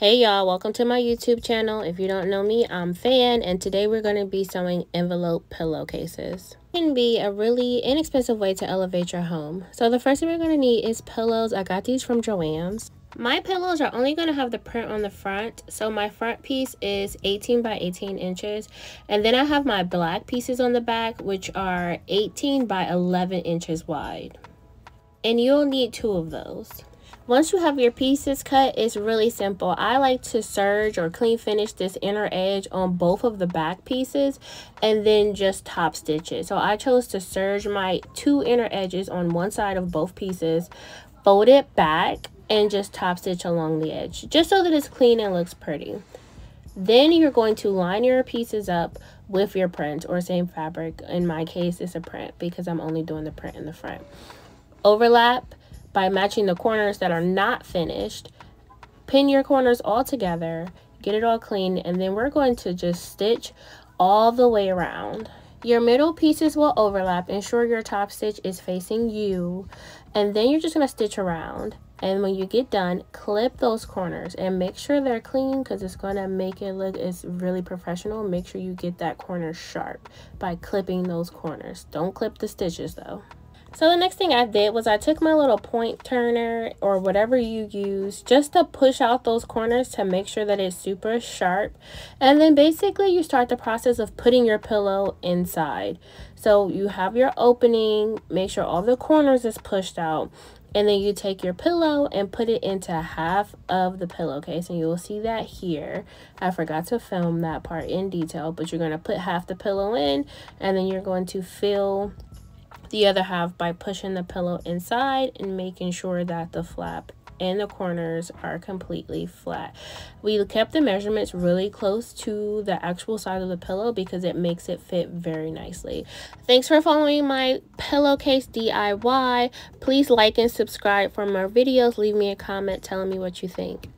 Hey y'all, welcome to my YouTube channel. If you don't know me, I'm Fan, and today we're going to be sewing envelope pillowcases. It can be a really inexpensive way to elevate your home. So the first thing we're going to need is pillows. I got these from Joann's. My pillows are only going to have the print on the front. So my front piece is 18 by 18 inches. And then I have my black pieces on the back, which are 18 by 11 inches wide. And you'll need two of those. Once you have your pieces cut, it's really simple. I like to serge or clean finish this inner edge on both of the back pieces and then just top stitch it. So I chose to serge my two inner edges on one side of both pieces, fold it back, and just top stitch along the edge just so that it's clean and looks pretty. Then you're going to line your pieces up with your print or same fabric. In my case, it's a print because I'm only doing the print in the front. Overlap by matching the corners that are not finished. Pin your corners all together, get it all clean, and then we're going to just stitch all the way around. Your middle pieces will overlap. Ensure your top stitch is facing you. And then you're just going to stitch around. And when you get done, clip those corners and make sure they're clean because it's going to make it look it's really professional. Make sure you get that corner sharp by clipping those corners. Don't clip the stitches though. So the next thing I did was I took my little point turner or whatever you use just to push out those corners to make sure that it's super sharp. And then basically you start the process of putting your pillow inside. So you have your opening, make sure all the corners is pushed out. And then you take your pillow and put it into half of the pillowcase. And you will see that here. I forgot to film that part in detail, but you're going to put half the pillow in and then you're going to fill the other half by pushing the pillow inside and making sure that the flap and the corners are completely flat. We kept the measurements really close to the actual side of the pillow because it makes it fit very nicely. Thanks for following my pillowcase DIY. Please like and subscribe for more videos. Leave me a comment telling me what you think.